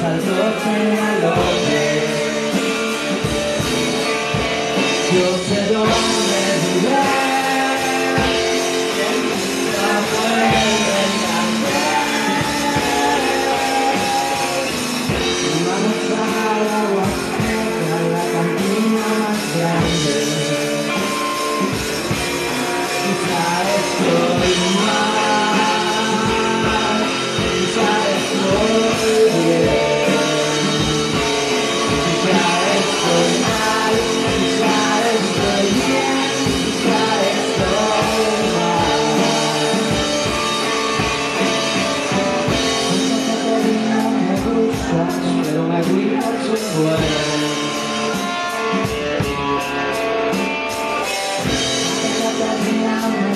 You're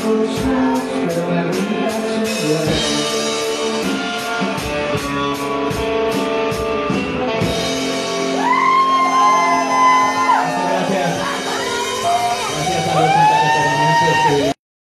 for you.